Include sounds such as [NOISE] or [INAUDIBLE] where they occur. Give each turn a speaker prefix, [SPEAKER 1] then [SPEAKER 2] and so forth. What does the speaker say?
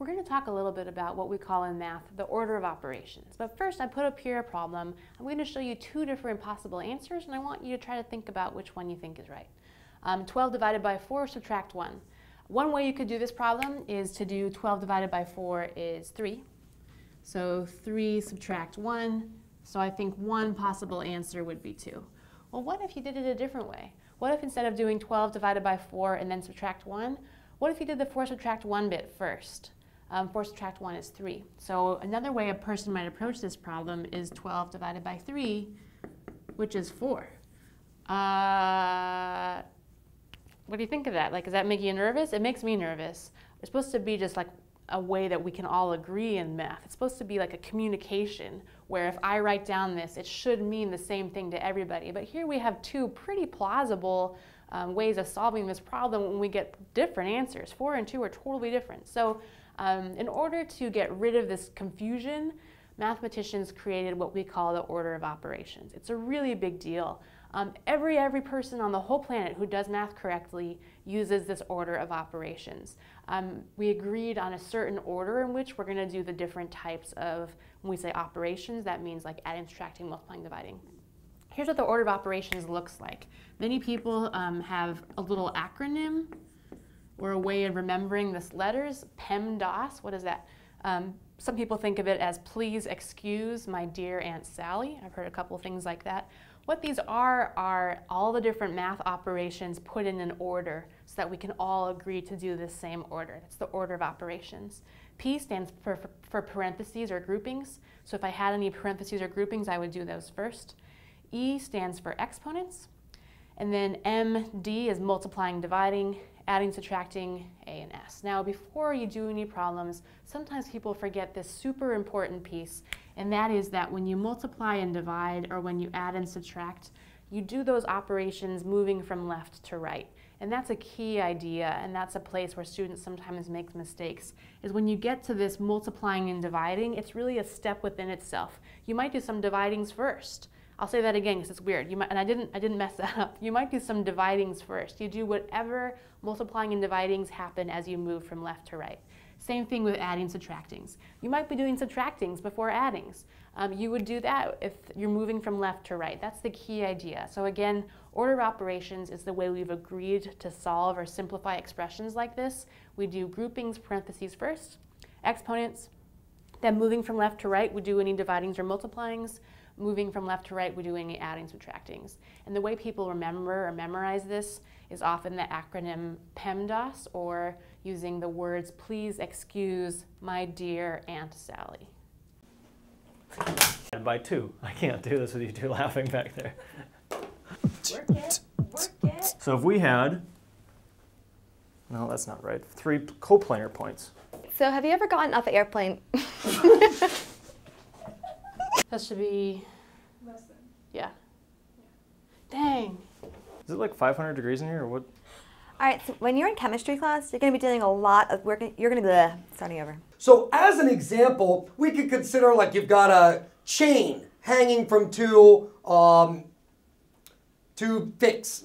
[SPEAKER 1] we're going to talk a little bit about what we call in math the order of operations. But first, I put up here a problem. I'm going to show you two different possible answers, and I want you to try to think about which one you think is right. Um, 12 divided by 4, subtract 1. One way you could do this problem is to do 12 divided by 4 is 3. So 3 subtract 1. So I think one possible answer would be 2. Well, what if you did it a different way? What if instead of doing 12 divided by 4 and then subtract 1, what if you did the 4 subtract 1 bit first? Um, 4 subtract 1 is 3. So another way a person might approach this problem is 12 divided by 3, which is 4. Uh, what do you think of that? Like, does that make you nervous? It makes me nervous. It's supposed to be just like a way that we can all agree in math. It's supposed to be like a communication where if I write down this, it should mean the same thing to everybody. But here we have two pretty plausible um, ways of solving this problem when we get different answers. Four and two are totally different. So um, in order to get rid of this confusion, mathematicians created what we call the order of operations. It's a really big deal. Um, every, every person on the whole planet who does math correctly uses this order of operations. Um, we agreed on a certain order in which we're going to do the different types of, when we say operations, that means like adding, subtracting, multiplying, dividing. Here's what the order of operations looks like. Many people um, have a little acronym or a way of remembering this letters, PEMDAS. What is that? Um, some people think of it as please excuse my dear Aunt Sally. I've heard a couple things like that. What these are are all the different math operations put in an order so that we can all agree to do the same order. That's the order of operations. P stands for, for, for parentheses or groupings. So if I had any parentheses or groupings, I would do those first. E stands for exponents. And then MD is multiplying, dividing, adding, subtracting, A and S. Now, before you do any problems, sometimes people forget this super important piece, and that is that when you multiply and divide, or when you add and subtract, you do those operations moving from left to right. And that's a key idea, and that's a place where students sometimes make mistakes, is when you get to this multiplying and dividing, it's really a step within itself. You might do some dividings first, I'll say that again because it's weird. You might, and I didn't, I didn't mess [LAUGHS] that up. You might do some dividings first. You do whatever multiplying and dividings happen as you move from left to right. Same thing with adding subtractings. You might be doing subtractings before addings. Um, you would do that if you're moving from left to right. That's the key idea. So again, order of operations is the way we've agreed to solve or simplify expressions like this. We do groupings, parentheses first, exponents, then moving from left to right, we do any dividings or multiplyings moving from left to right, we do any adding, subtractings. And the way people remember or memorize this is often the acronym PEMDAS or using the words, please excuse my dear Aunt Sally.
[SPEAKER 2] And by two. I can't do this with you two laughing back there.
[SPEAKER 1] Work it, work it.
[SPEAKER 2] So if we had, no, that's not right, three coplanar points.
[SPEAKER 3] So have you ever gotten off an airplane? [LAUGHS]
[SPEAKER 1] That should be. Less than. Yeah. Dang.
[SPEAKER 2] Is it like 500 degrees in here or what?
[SPEAKER 3] All right, so when you're in chemistry class, you're going to be doing a lot of work. You're going to be starting over.
[SPEAKER 4] So as an example, we could consider like you've got a chain hanging from two um, two fix.